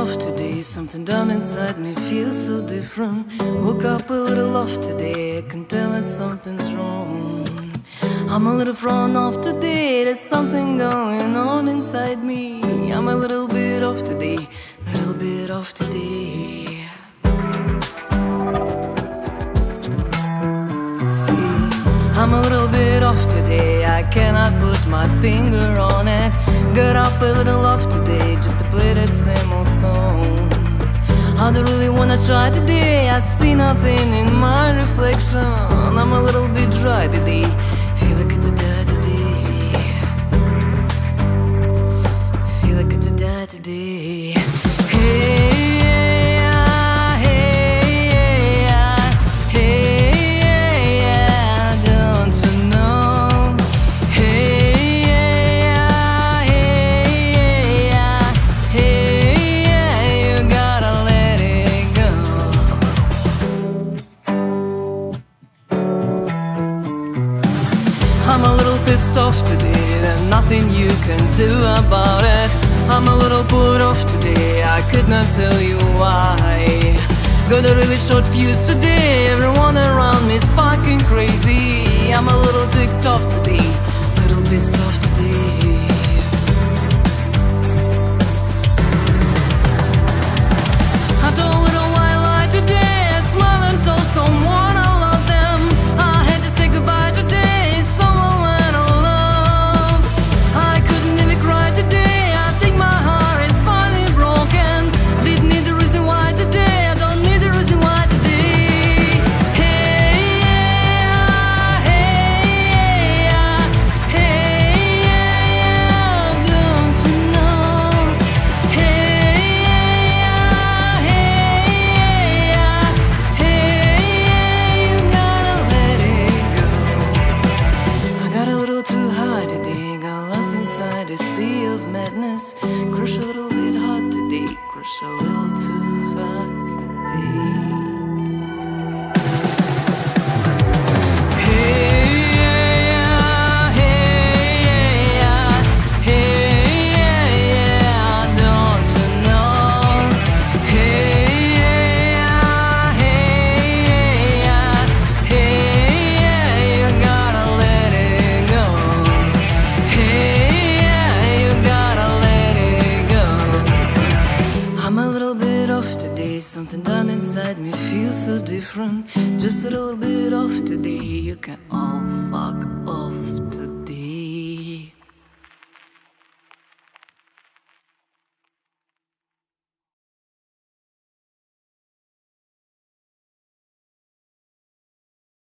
off today. Something down inside me feels so different. Woke up a little off today. I can tell that something's wrong. I'm a little thrown off today. There's something going on inside me. I'm a little bit off today. Little bit off today. See, I'm a little bit off today. I cannot put my finger on. Got up a little off today just to play that same old song. I don't really wanna try today. I see nothing in my reflection. I'm a little bit dry today. Feel like pissed today, there's nothing you can do about it. I'm a little put off today, I could not tell you why. Got a really short fuse today, everyone around me is fucking crazy. A sea of madness. Crush a little bit hard today, crush a little too inside me feel so different. Just a little bit of today. You can all